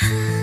Ah.